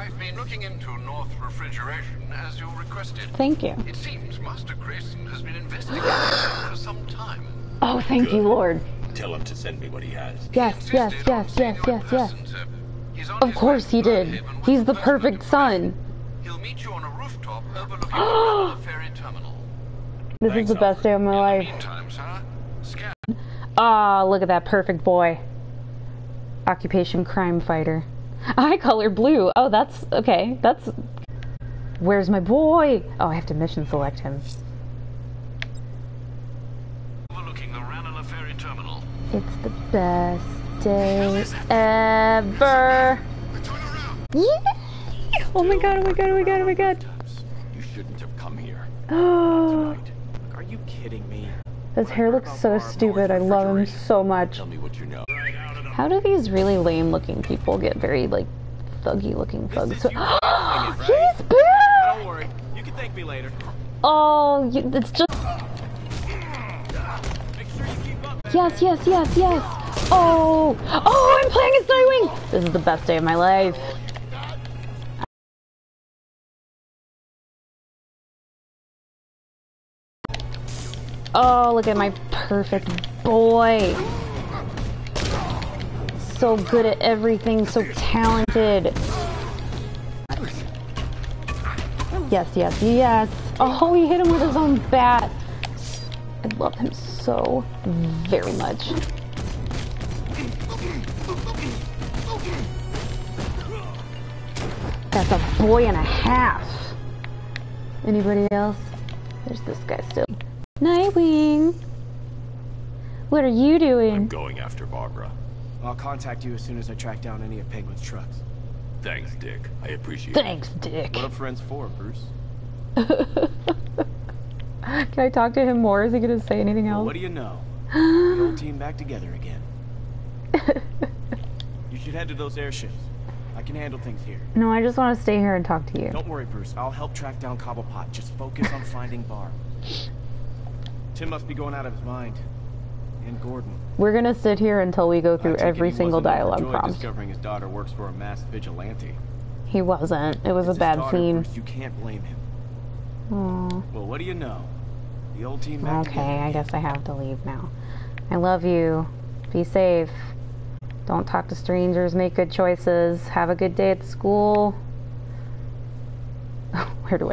I've been looking into North Refrigeration as you requested. Thank you. It seems Master Grayson has been investigating for some time. Oh, thank you, Lord. Tell him to send me what he has. Yes, He yes, yes, yes, yes, yes. person, sir. He's on Of course he did. He's the perfect son. He'll meet you on a rooftop overlooking the ferry terminal. This is the best day of my life. Meantime, sir, scan. Ah, look at that perfect boy. Occupation crime fighter. Eye color blue. Oh, that's okay. That's. Where's my boy? Oh, I have to mission select him. overlooking the Ranelagh ferry terminal. It's the best day ever. Yeah! Oh my god, oh my god, oh my god, oh my god. You shouldn't have come here. Oh, Tonight. Are you kidding me? his hair looks so stupid. I love him so much. Tell me what you know. How do these really lame looking people get very, like, thuggy looking thugs? handling it, He's back! Don't worry. You can thank me later. Oh, you, it's just. Sure up. Yes, yes, yes, yes. Oh, oh, I'm playing as Nightwing. This is the best day of my life. Oh, look at my perfect boy. So good at everything, so talented. Yes, yes, yes. Oh, he hit him with his own bat. I love him so very much. That's a boy and a half. Anybody else? There's this guy still. Nightwing! What are you doing? I'm going after Barbara. I'll contact you as soon as I track down any of Penguin's trucks. Thanks, Dick. I appreciate it. Thanks, Dick. What are friends for, Bruce? Can I talk to him more? Is he gonna say anything Well, else? what do you know? The old team back together again. You should head to those airships. I can handle things here. no, I just want to stay here and talk to you. Don't worry, Bruce. I'll help track down Cobblepot. Just focus on finding Barb. Tim must be going out of his mind. And Gordon. We're gonna sit here until we go through every single dialogue prompt. discovering his daughter works for a masked vigilante. He wasn't. It was It's a bad daughter, scene. Bruce. You can't blame him. Aw. Well, what do you know? The old team back Okay, together. I guess I have to leave now. I love you. Be safe. Don't talk to strangers. Make good choices. Have a good day at school. Where do I?